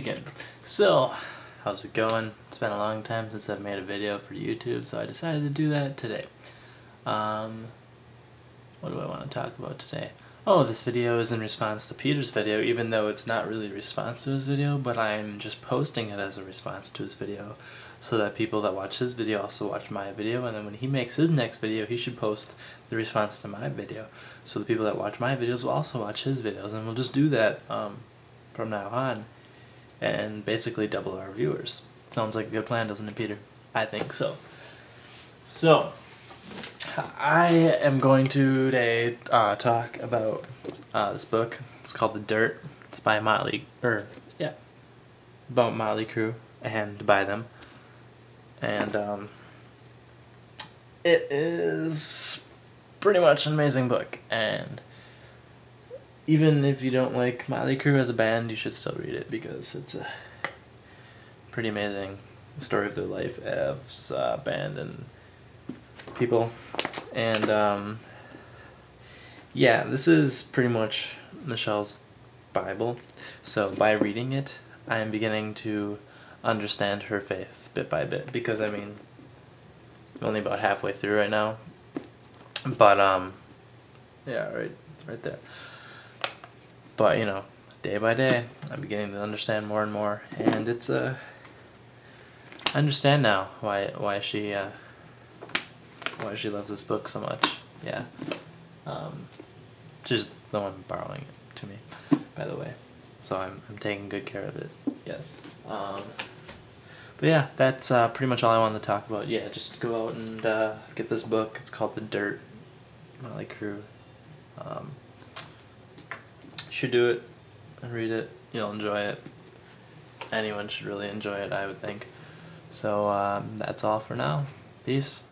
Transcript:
weekend. So, how's it going? It's been a long time since I've made a video for YouTube, so I decided to do that today. Um, what do I want to talk about today? Oh, this video is in response to Peter's video, even though it's not really a response to his video, but I'm just posting it as a response to his video, so that people that watch his video also watch my video, and then when he makes his next video, he should post the response to my video, so the people that watch my videos will also watch his videos, and we'll just do that um, from now on, and basically double our viewers. Sounds like a good plan, doesn't it, Peter? I think so. So, I am going to today uh, talk about uh, this book. It's called The Dirt. It's by Motley, or yeah, about Motley Crue and by them. And um, it is pretty much an amazing book. And even if you don't like Motley Crue as a band, you should still read it because it's a pretty amazing story of their life as a band and people. And um, yeah this is pretty much Michelle's Bible. So by reading it I am beginning to understand her faith bit by bit because I mean I'm only about halfway through right now. But um yeah right right there but you know day by day I'm beginning to understand more and more and it's a uh, I understand now why why she uh, why she loves this book so much. Yeah. Um, she's the one borrowing it to me, by the way. So I'm, I'm taking good care of it. Yes. Um, but yeah, that's uh, pretty much all I wanted to talk about. Yeah, just go out and uh, get this book. It's called The Dirt. Motley Crue. Um, should do it and read it. You'll enjoy it. Anyone should really enjoy it, I would think. So um, that's all for now. Peace.